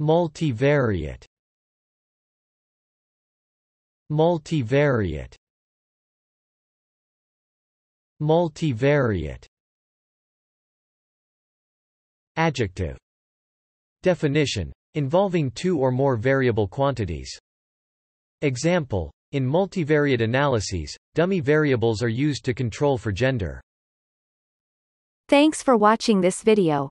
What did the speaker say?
Multivariate. Multivariate. Multivariate. Adjective. Definition. Involving two or more variable quantities. Example. In multivariate analyses, dummy variables are used to control for gender. Thanks for watching this video.